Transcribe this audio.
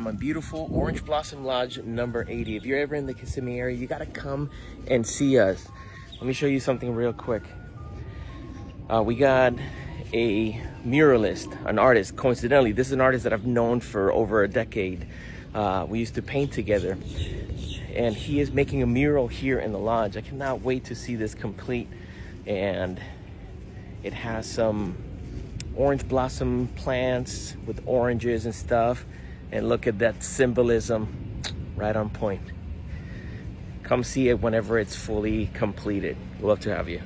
I'm a beautiful Orange Blossom Lodge number 80. If you're ever in the Kissimmee area, you gotta come and see us. Let me show you something real quick. Uh, we got a muralist, an artist. Coincidentally, this is an artist that I've known for over a decade. Uh, we used to paint together. And he is making a mural here in the lodge. I cannot wait to see this complete. And it has some orange blossom plants with oranges and stuff. And look at that symbolism right on point. Come see it whenever it's fully completed. Love to have you.